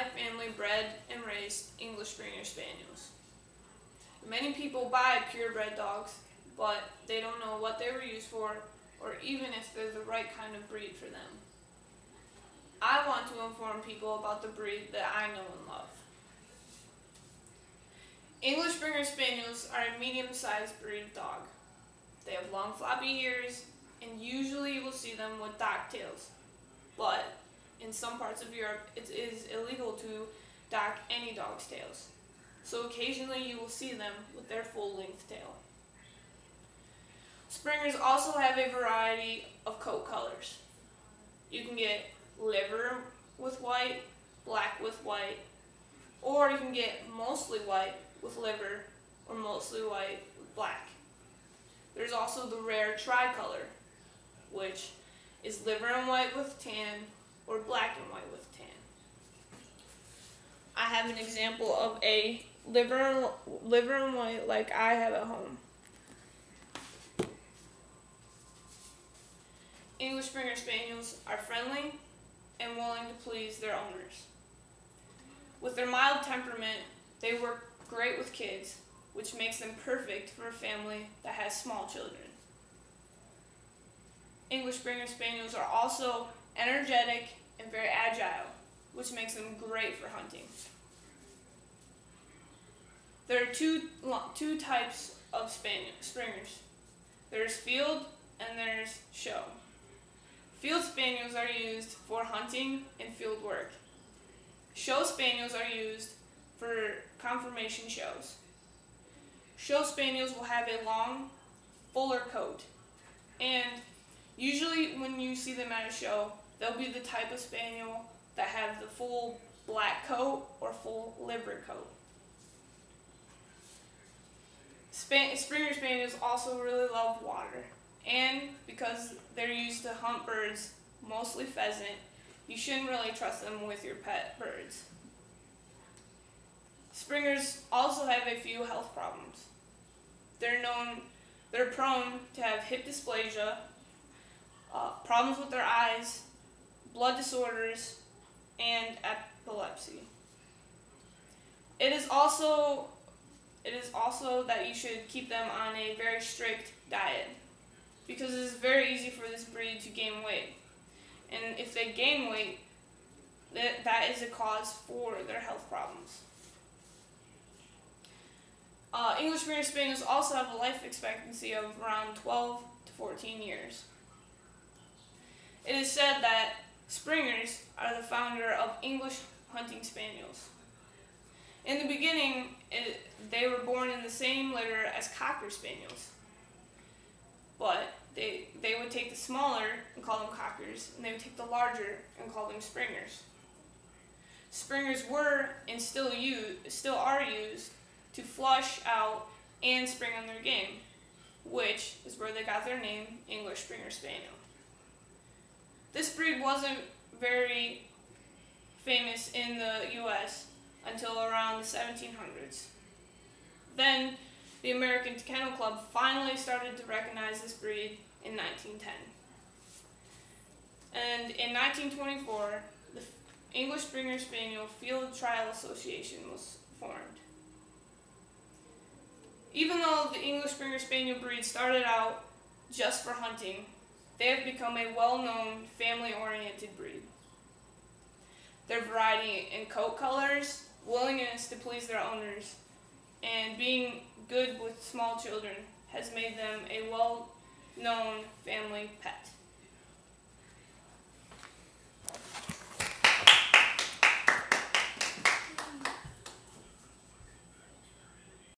my family bred and raised English Springer Spaniels. Many people buy purebred dogs, but they don't know what they were used for or even if they're the right kind of breed for them. I want to inform people about the breed that I know and love. English Springer Spaniels are a medium-sized breed of dog. They have long floppy ears, and usually you will see them with dock tails. But in some parts of Europe, it is illegal to dock any dog's tails. So occasionally you will see them with their full-length tail. Springers also have a variety of coat colors. You can get liver with white, black with white, or you can get mostly white with liver or mostly white with black. There's also the rare tricolor, which is liver and white with tan or black and white with tan. I have an example of a liver, liver and white like I have at home. English Springer Spaniels are friendly and willing to please their owners. With their mild temperament, they work great with kids, which makes them perfect for a family that has small children. English Springer Spaniels are also energetic and very agile, which makes them great for hunting. There are two, two types of Spaniel, Springers. There's field and there's show. Field Spaniels are used for hunting and field work. Show Spaniels are used for conformation shows. Show Spaniels will have a long, fuller coat, and usually when you see them at a show, they'll be the type of Spaniel that have the full black coat or full liver coat. Span Springer Spaniels also really love water, and because they're used to hunt birds, mostly pheasant, you shouldn't really trust them with your pet birds. Springers also have a few health problems. They're known, they're prone to have hip dysplasia, uh, problems with their eyes, blood disorders, and epilepsy. It is also it is also that you should keep them on a very strict diet because it is very easy for this breed to gain weight. And if they gain weight, that, that is a cause for their health problems. Uh, English Springer Spaniels also have a life expectancy of around 12 to 14 years. It is said that Springers are the founder of English hunting spaniels. In the beginning, it, they were born in the same litter as Cocker Spaniels. But they, they would take the smaller and call them Cockers, and they would take the larger and call them Springers. Springers were and still use, still are used to flush out and spring on their game, which is where they got their name, English Springer Spaniel. This breed wasn't very famous in the U.S. until around the 1700s. Then, the American Kennel Club finally started to recognize this breed in 1910. And in 1924, the English Springer Spaniel Field Trial Association was formed. Even though the English Springer Spaniel breed started out just for hunting, they have become a well-known family-oriented breed. Their variety in coat colors, willingness to please their owners, and being good with small children has made them a well-known family pet.